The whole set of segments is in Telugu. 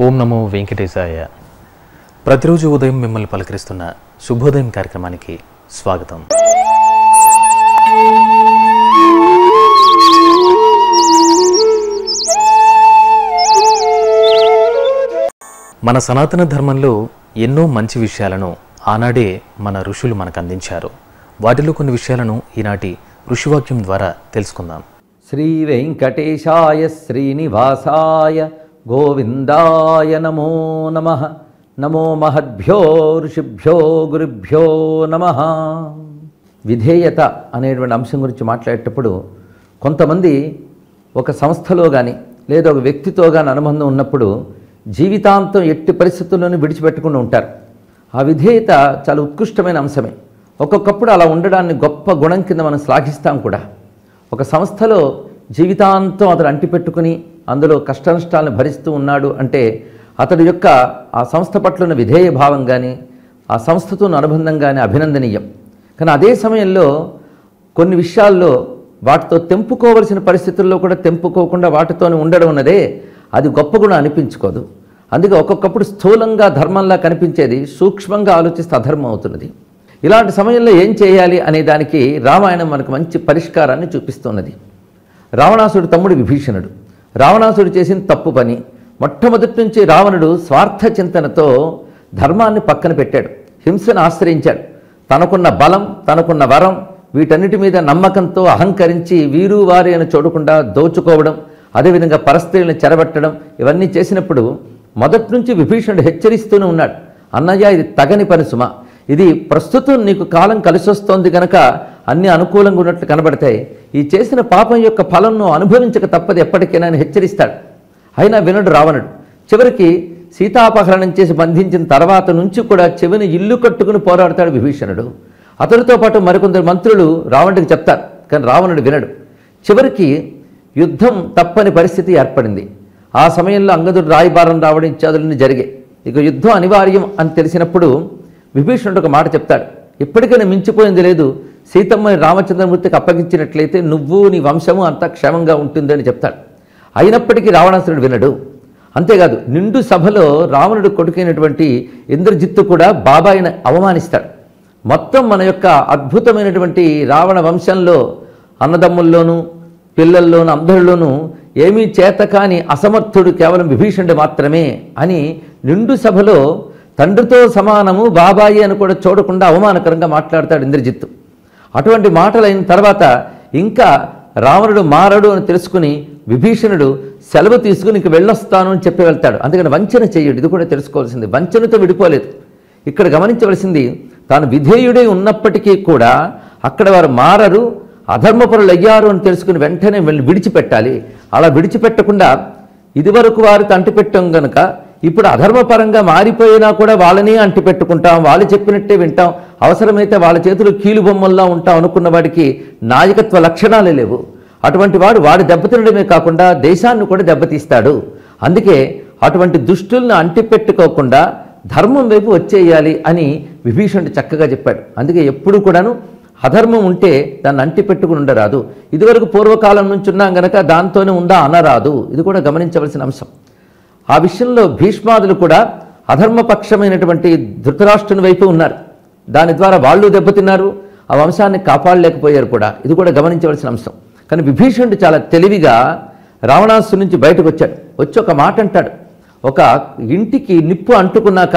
ఓం నమో వెంకటేశాయ. ప్రతిరోజు ఉదయం మిమ్మల్ని పలకరిస్తున్న శుభోదయం కార్యక్రమానికి స్వాగతం. మన సనాతన ధర్మంలో ఎన్నో మంచి విషయాలను ఆనాడే మన ఋషులు మనకు అందించారు. వాటిలో కొన్ని విషయాలను ఈనాటి ఋషివాక్యం ద్వారా తెలుసుకుందాం. శ్రీ వెంకటేశాయ శ్రీనివాసాయ గోవిందాయ నమో నమ. నమో మహద్భ్యో ఋషిభ్యో గురుభ్యో నమ. విధేయత అనేటువంటి అంశం గురించి మాట్లాడేటప్పుడు కొంతమంది ఒక సంస్థలో కానీ లేదా ఒక వ్యక్తితో కానీ అనుబంధం ఉన్నప్పుడు జీవితాంతం ఎట్టి పరిస్థితుల్లోనూ విడిచిపెట్టకుండా ఉంటారు. ఆ విధేయత చాలా ఉత్కృష్టమైన అంశమే. ఒక్కొక్కప్పుడు అలా ఉండడాన్ని గొప్ప గుణం కింద మనం శ్లాఘిస్తాం కూడా. ఒక సంస్థలో జీవితాంతం అతను అంటిపెట్టుకుని అందులో కష్టనష్టాలను భరిస్తూ ఉన్నాడు అంటే అతడి యొక్క ఆ సంస్థ పట్ల ఉన్న విధేయ భావం కానీ ఆ సంస్థతో అనుబంధం కానీ అభినందనీయం. కానీ అదే సమయంలో కొన్ని విషయాల్లో వాటితో తెంపుకోవలసిన పరిస్థితుల్లో కూడా తెంపుకోకుండా వాటితోనే ఉండడం ఉన్నదే అది గొప్ప గుణం అనిపించుకోదు. అందుకే ఒక్కొక్కప్పుడు స్థూలంగా ధర్మంలా కనిపించేది సూక్ష్మంగా ఆలోచిస్తే అధర్మం అవుతున్నది. ఇలాంటి సమయంలో ఏం చేయాలి అనే దానికి రామాయణం మనకు మంచి పరిష్కారాన్ని చూపిస్తున్నది. రావణాసుడు తమ్ముడు విభీషణుడు. రావణాసుడు చేసిన తప్పు పని. మొట్టమొదటి నుంచి రావణుడు స్వార్థ చింతనతో ధర్మాన్ని పక్కన పెట్టాడు. హింసను ఆశ్రయించాడు. తనకున్న బలం తనకున్న వరం వీటన్నిటి మీద నమ్మకంతో అహంకరించి వీరు వారి అని చూడకుండా దోచుకోవడం అదేవిధంగా పరస్త్రీలను చెరబెట్టడం ఇవన్నీ చేసినప్పుడు మొదటి నుంచి విభీషణుడు హెచ్చరిస్తూనే ఉన్నాడు. అన్నయ్య ఇది తగని పని సుమ ఇది ప్రస్తుతం నీకు కాలం కలిసొస్తోంది కనుక అన్ని అనుకూలంగా ఉన్నట్లు కనబడతాయి ఈ చేసిన పాపం యొక్క ఫలంను అనుభవించక తప్పదు ఎప్పటికైనా హెచ్చరిస్తాడు. అయినా వినడు రావణుడు. చివరికి సీతాపహరణం చేసి బంధించిన తర్వాత నుంచి కూడా చెవిని ఇల్లు కట్టుకుని పోరాడతాడు విభీషణుడు. అతడితో పాటు మరికొందరు మంత్రులు రావణుడికి చెప్తారు కానీ రావణుడు వినడు. చివరికి యుద్ధం తప్పని పరిస్థితి ఏర్పడింది. ఆ సమయంలో అంగదుడు రాయబారం రావడం ఇత్యాదులన్నీ జరిగాయి. ఇక యుద్ధం అనివార్యం అని తెలిసినప్పుడు విభీషణుడు ఒక మాట చెప్తాడు. ఇప్పటికైనా మించిపోయింది లేదు. సీతమ్మని రామచంద్రమూర్తికి అప్పగించినట్లయితే నువ్వు నీ వంశము అంతా క్షేమంగా ఉంటుందని చెప్తాడు. అయినప్పటికీ రావణాసురుడు వినడు. అంతేకాదు నిండు సభలో రావణుడు కొడుకైనటువంటి ఇంద్రజిత్తు కూడా బాబాయిని అవమానిస్తాడు. మొత్తం మన యొక్క అద్భుతమైనటువంటి రావణ వంశంలో అన్నదమ్ముల్లోనూ పిల్లల్లోనూ అందరిలోనూ ఏమీ చేతకాని అసమర్థుడు కేవలం విభీషణుడు మాత్రమే అని నిండు సభలో తండ్రితో సమానము బాబాయి అని కూడా చూడకుండా అవమానకరంగా మాట్లాడతాడు ఇంద్రజిత్తు. అటువంటి మాటలైన తర్వాత ఇంకా రావణుడు మారడు అని తెలుసుకుని విభీషణుడు సెలవు తీసుకుని ఇంక వెళ్ళొస్తాను అని చెప్పి వెళ్తాడు. అందుకని వంచన చేయడు. ఇది కూడా తెలుసుకోవాల్సింది. వంచనతో విడిపోలేదు. ఇక్కడ గమనించవలసింది తాను విధేయుడే ఉన్నప్పటికీ కూడా అక్కడ వారు మారరు అధర్మపరులు అయ్యారు అని తెలుసుకుని వెంటనే విడిచిపెట్టాలి. అలా విడిచిపెట్టకుండా ఇదివరకు వారితో తంటిపెట్టం గనుక ఇప్పుడు అధర్మపరంగా మారిపోయినా కూడా వాళ్ళని అంటిపెట్టుకుంటాం వాళ్ళు చెప్పినట్టే వింటాం. అవసరమైతే వాళ్ళ చేతులు కీలు బొమ్మల్లా ఉంటాం అనుకున్న వాడికి నాయకత్వ లక్షణాలే లేవు. అటువంటి వాడు వాడు దెబ్బతినడమే కాకుండా దేశాన్ని కూడా దెబ్బతీస్తాడు. అందుకే అటువంటి దుష్టుల్ని అంటిపెట్టుకోకుండా ధర్మం వైపు వచ్చేయాలి అని విభీషణుడు చక్కగా చెప్పాడు. అందుకే ఎప్పుడు కూడాను అధర్మం ఉంటే దాన్ని అంటిపెట్టుకుని ఉండరాదు. ఇదివరకు పూర్వకాలం నుంచి ఉన్నాం గనక దాంతోనే ఉందా అనరాదు. ఇది కూడా గమనించవలసిన అంశం. ఆ విషయంలో భీష్మాదులు కూడా అధర్మపక్షమైనటువంటి ధృతరాష్ట్రుని వైపు ఉన్నారు. దాని ద్వారా వాళ్ళు దెబ్బతిన్నారు ఆ వంశాన్ని కాపాడలేకపోయారు కూడా. ఇది కూడా గమనించవలసిన అంశం. కానీ విభీషణుడు చాలా తెలివిగా రావణాసు నుంచి బయటకు వచ్చాడు. వచ్చి ఒక మాట అంటాడు. ఒక ఇంటికి నిప్పు అంటుకున్నాక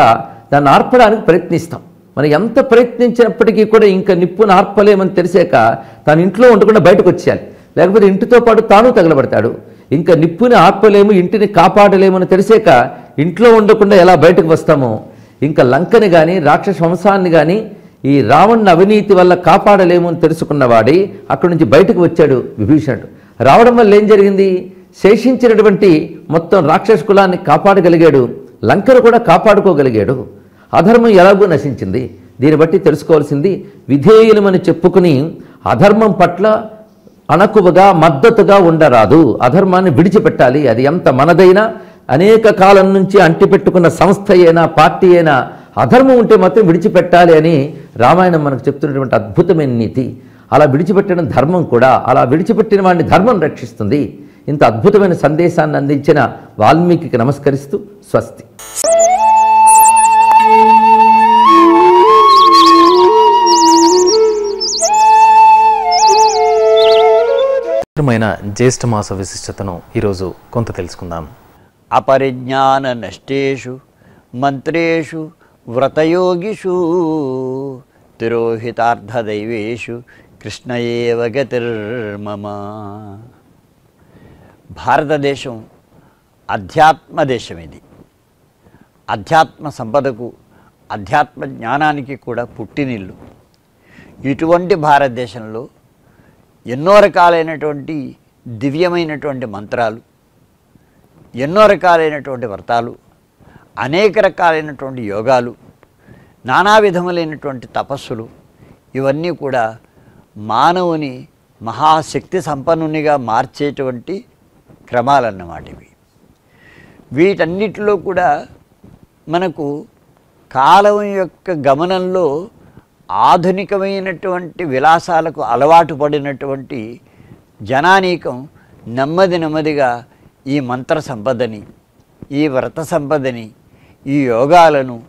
దాన్ని ఆర్పడానికి ప్రయత్నిస్తాం. మనం ఎంత ప్రయత్నించినప్పటికీ కూడా ఇంకా నిప్పును ఆర్పలేమని తెలిసాక తాను ఇంట్లో ఉండకుండా బయటకు వచ్చేయాలి. లేకపోతే ఇంటితో పాటు తాను తగలబడతాడు. ఇంకా నిప్పుని ఆర్పలేము ఇంటిని కాపాడలేమని తెలిసాక ఇంట్లో ఉండకుండా ఎలా బయటకు వస్తామో? ఇంకా లంకని కానీ రాక్షస వంశాన్ని కానీ ఈ రావణ్ణ అవినీతి వల్ల కాపాడలేము అని తెలుసుకున్నవాడి అక్కడి నుంచి బయటకు వచ్చాడు విభీషణుడు. రావడం వల్ల ఏం జరిగింది? శేషించినటువంటి మొత్తం రాక్షస కులాన్ని కాపాడగలిగాడు. లంకను కూడా కాపాడుకోగలిగాడు. అధర్మం ఎలాగో నశించింది. దీన్ని బట్టి తెలుసుకోవాల్సింది విధేయులమని చెప్పుకుని అధర్మం పట్ల అణకువగా మద్దతుగా ఉండరాదు. అధర్మాన్ని విడిచిపెట్టాలి. అది ఎంత మనదైనా అనేక కాలం నుంచి అంటిపెట్టుకున్న సంస్థ అయినా పార్టీ అయినా అధర్మం ఉంటే మాత్రం విడిచిపెట్టాలి అని రామాయణం మనకు చెప్తున్నటువంటి అద్భుతమైన నీతి. అలా విడిచిపెట్టడం ధర్మం కూడా. అలా విడిచిపెట్టిన వాడిని ధర్మం రక్షిస్తుంది. ఇంత అద్భుతమైన సందేశాన్ని అందించిన వాల్మీకి నమస్కరిస్తూ స్వస్తి. పవిత్రమైన జ్యేష్ఠ మాస విశిష్టతను ఈరోజు కొంత తెలుసుకుందాం. అపరిజ్ఞాన నష్టేషు మంత్రేషు వ్రతయోగిషు తిరోహితార్థదైవేషు కృష్ణయేవ గతిర్మమ. భారతదేశం అధ్యాత్మ దేశం ఇది అధ్యాత్మ సంపదకు అధ్యాత్మ జ్ఞానానికి కూడా పుట్టినిల్లు. ఇటువంటి భారతదేశంలో ఎన్నో రకాలైనటువంటి దివ్యమైనటువంటి మంత్రాలు ఎన్నో రకాలైనటువంటి వ్రతాలు అనేక రకాలైనటువంటి యోగాలు నానా విధములైనటువంటి తపస్సులు ఇవన్నీ కూడా మానవుని మహాశక్తి సంపన్నునిగా మార్చేటువంటి క్రమాలన్నమాట ఇవి. వీటన్నిటిలో కూడా మనకు కాలం యొక్క గమనంలో ఆధునికమైనటువంటి విలాసాలకు అలవాటు పడినటువంటి జనానీకం నెమ్మది నెమ్మదిగా ఈ మంత్ర సంపదని ఈ వ్రత సంపదని ఈ యోగాలను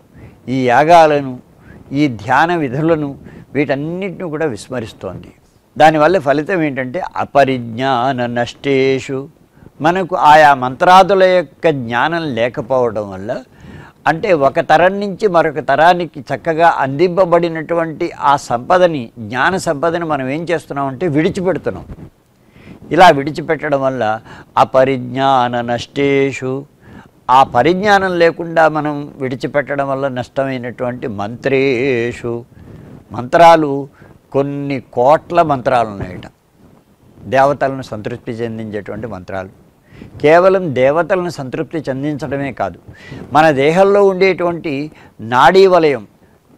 ఈ యాగాలను ఈ ధ్యాన విధులను వీటన్నిటిని కూడా విస్మరిస్తోంది. దానివల్ల ఫలితం ఏంటంటే అపరిజ్ఞాన నష్టేషు. మనకు ఆయా మంత్రాదుల యొక్క జ్ఞానం లేకపోవడం వల్ల అంటే ఒక తరం నుంచి మరొక తరానికి చక్కగా అందింపబడినటువంటి ఆ సంపదని జ్ఞాన సంపదని మనం ఏం చేస్తున్నామంటే విడిచిపెడుతున్నాం. ఇలా విడిచిపెట్టడం వల్ల అపరిజ్ఞాన నష్టేషు ఆ పరిజ్ఞానం లేకుండా మనం విడిచిపెట్టడం వల్ల నష్టమైనటువంటి మంత్రేషు. మంత్రాలు కొన్ని కోట్ల మంత్రాలు ఉన్నాయట దేవతలను సంతృప్తి చెందించేటువంటి మంత్రాలు. కేవలం దేవతలను సంతృప్తి చెందించడమే కాదు. మన దేహంలో ఉండేటువంటి నాడీ వలయం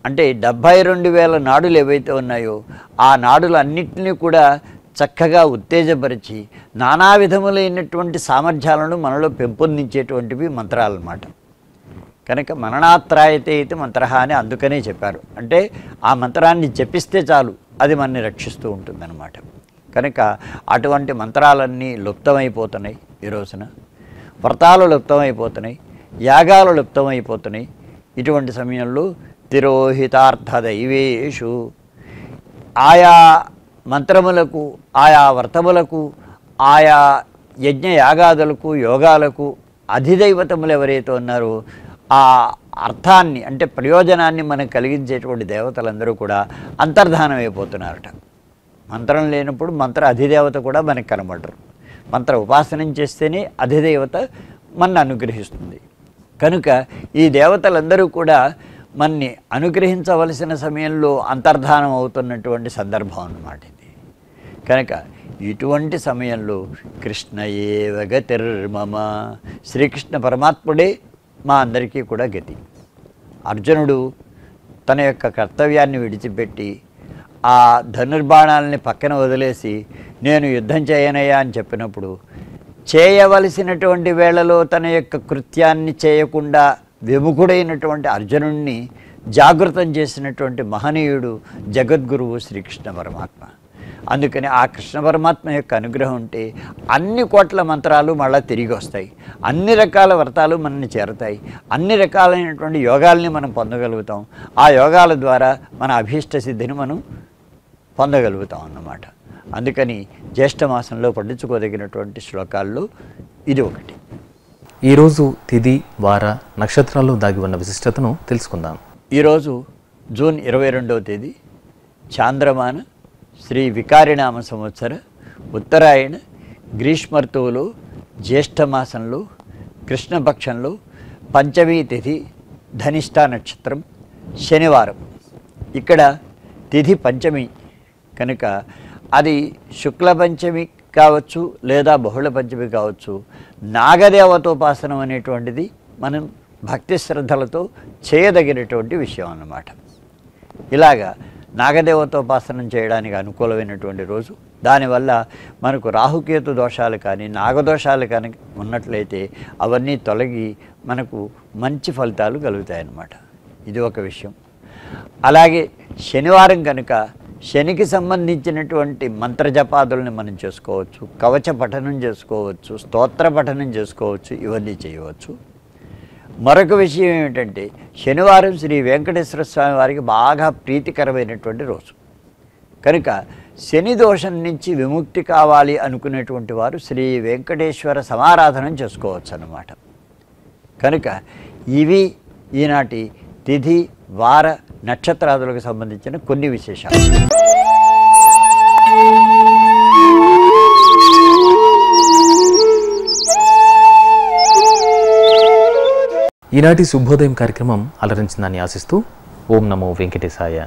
అంటే డెబ్భై రెండు వేల నాడులు ఏవైతే ఉన్నాయో ఆ నాడులన్నింటినీ కూడా చక్కగా ఉత్తేజపరిచి నానా విధములైనటువంటి సామర్థ్యాలను మనలో పెంపొందించేటువంటివి మంత్రాలన్నమాట. కనుక మననాత్రాయతే అయితే మంత్ర అని అందుకనే చెప్పారు. అంటే ఆ మంత్రాన్ని జపిస్తే చాలు అది మనని రక్షిస్తూ ఉంటుందన్నమాట. కనుక అటువంటి మంత్రాలన్నీ లుప్తమైపోతున్నాయి. ఈ రోజున. వ్రతాలు లుప్తమైపోతున్నాయి యాగాలు లుప్తమైపోతున్నాయి. ఇటువంటి సమయంలో తిరోహితార్థ దైవేషు ఆయా మంత్రములకు ఆయా వ్రతములకు ఆయా యజ్ఞ యాగాదులకు యోగాలకు అధిదైవతములు ఎవరైతే ఉన్నారో ఆ అర్థాన్ని అంటే ప్రయోజనాన్ని మనకు కలిగించేటువంటి దేవతలందరూ కూడా అంతర్ధానం అయిపోతున్నారట మంత్రం లేనప్పుడు మంత్ర అధిదేవత కూడా మనకు కనబడరు. మంత్ర ఉపాసనం చేస్తేనే అధిదేవత మన అనుగ్రహిస్తుంది. కనుక ఈ దేవతలందరూ కూడా మన్ని అనుగ్రహించవలసిన సమయంలో అంతర్ధానం అవుతున్నటువంటి సందర్భం అన్నమాట ఇది. కనుక ఇటువంటి సమయంలో కృష్ణ ఏవ గతిర్మమ శ్రీకృష్ణ పరమాత్ముడే మా అందరికీ కూడా గతి. అర్జునుడు తన యొక్క కర్తవ్యాన్ని విడిచిపెట్టి ఆ ధనుర్బాణాలని పక్కన వదిలేసి నేను యుద్ధం చేయనయ్యా అని చెప్పినప్పుడు చేయవలసినటువంటి వేళలో తన యొక్క కృత్యాన్ని చేయకుండా విముఖుడైనటువంటి అర్జునుణ్ణి జాగృతం చేసినటువంటి మహనీయుడు జగద్గురువు శ్రీకృష్ణ పరమాత్మ. అందుకని ఆ కృష్ణ పరమాత్మ యొక్క అనుగ్రహం ఉంటే అన్ని కోట్ల మంత్రాలు మళ్ళీ తిరిగి వస్తాయి. అన్ని రకాల వ్రతాలు మనల్ని చేరతాయి. అన్ని రకాలైనటువంటి యోగాల్ని మనం పొందగలుగుతాం. ఆ యోగాల ద్వారా మన అభీష్ట సిద్ధిని మనం పొందగలుగుతాం అన్నమాట. అందుకని జ్యేష్ఠ మాసంలో పట్టించుకోదగినటువంటి శ్లోకాల్లో ఇది ఒకటి. ఈరోజు తిథి వార నక్షత్రాల్లో దాగి ఉన్న విశిష్టతను తెలుసుకుందాం. ఈరోజు జూన్ ఇరవై రెండవ తేదీ చాంద్రమాన శ్రీ వికారినామ సంవత్సర ఉత్తరాయణ గ్రీష్మర్తువులో జ్యేష్ఠ మాసంలో కృష్ణపక్షంలో పంచమీ తిథి ధనిష్ట నక్షత్రం శనివారం. ఇక్కడ తిథి పంచమి కనుక అది శుక్ల పంచమి కావచ్చు లేదా బహుళ పంచమి కావచ్చు నాగదేవతోపాసనం అనేటువంటిది మనం భక్తి శ్రద్ధలతో చేయదగినటువంటి విషయం అన్నమాట. ఇలాగా నాగదేవతోపాసనం చేయడానికి అనుకూలమైనటువంటి రోజు. దానివల్ల మనకు రాహుకేతు దోషాలు కానీ నాగదోషాలు కానీ ఉన్నట్లయితే అవన్నీ తొలగి మనకు మంచి ఫలితాలు కలుగుతాయన్నమాట. ఇది ఒక విషయం. అలాగే శనివారం కనుక శనికి సంబంధించినటువంటి మంత్రజపాదుల్ని మనం చేసుకోవచ్చు కవచ పఠనం చేసుకోవచ్చు స్తోత్ర పఠనం చేసుకోవచ్చు ఇవన్నీ చేయవచ్చు. మరొక విషయం ఏమిటంటే శనివారం శ్రీ వెంకటేశ్వర స్వామి వారికి బాగా ప్రీతికరమైనటువంటి రోజు. కనుక శని దోషం నుంచి విముక్తి కావాలి అనుకునేటువంటి వారు శ్రీ వెంకటేశ్వర సమారాధనం చేసుకోవచ్చు అన్నమాట కనుక ఇవి ఈనాటి తిథి వార నక్షత్రాదులకు సంబంధించిన కొన్ని విశేషాలు. ఈనాటి శుభోదయం కార్యక్రమం అలరించిందని ఆశిస్తూ ఓం నమో వెంకటేశాయ.